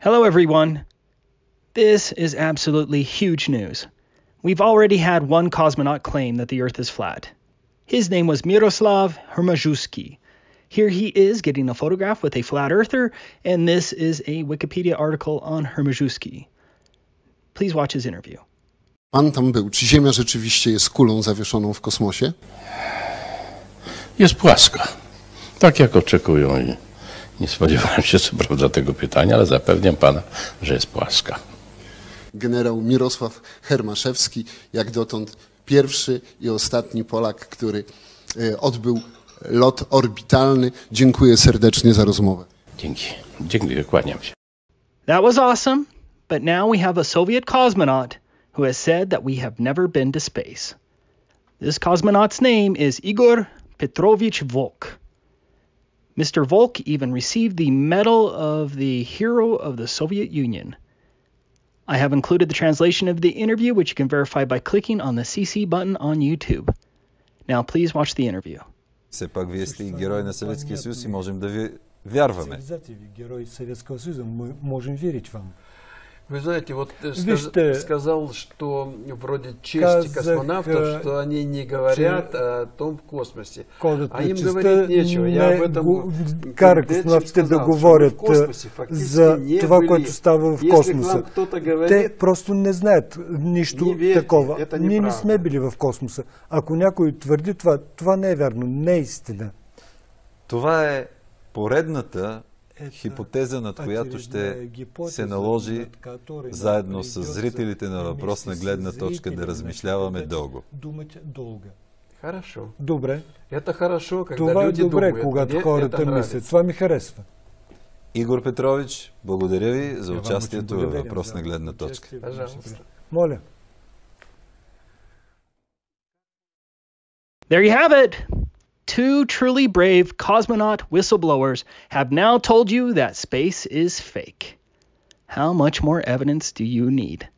Hello, everyone. This is absolutely huge news. We've already had one cosmonaut claim that the Earth is flat. His name was Miroslav Hermaszewski. Here he is getting a photograph with a flat earther, and this is a Wikipedia article on Hermaszewski. Please watch his interview. Pan tam był. Czy Ziemia rzeczywiście jest kulą zawieszoną w kosmosie? Jest płaska. Tak jak oczekują i nie spodziewałem się co prawda tego pytania, ale zapewniam pana, że jest płaska. Generał Mirosław Hermaszewski, jak dotąd pierwszy i ostatni Polak, który e, odbył lot orbitalny. Dziękuję serdecznie za rozmowę. Dzięki. Dziękuję, kłaniam się. That was awesome, but now we have a Soviet cosmonaut who has said that we have never been to space. This cosmonaut's name is Igor Petrovich Volk. Mr. Volk even received the Medal of the Hero of the Soviet Union. I have included the translation of the interview, which you can verify by clicking on the CC button on YouTube. Now, please watch the interview. Все пак вие сте и герой на Съветския съюз и можем да ви вярваме. Цивилизации, вы герой Советского Союза, мы можем верить вам. Вы знаете, вот сказ- Вижте, сказал, что вроде честь казах, космонавтов, э, что они не говорят о том космосе. А им говорить нечего. Я об этом кара космонавтите да говорят в космосе фактически за не това, были. което става в Если космоса. говорит, Те просто не знаят нищо Не верьте, такова. Ние не сме били в космоса. Ако някой твърди това, това не е вярно, не е истина. Това е поредната хипотеза, над която ще гипотеза, се наложи заедно с придется зрителите на въпросна вместе с гледна точка да на размишляваме дълго. Хорошо. Добре. Это хорошо, когда Това е люди добре, думают. когато Мне хората мислят. Това ми харесва. Игор Петрович, благодаря ви за участието във въпросна за гледна точка. Пожалуйста. Моля. There you have it. Two truly brave cosmonaut whistleblowers have now told you that space is fake. How much more evidence do you need?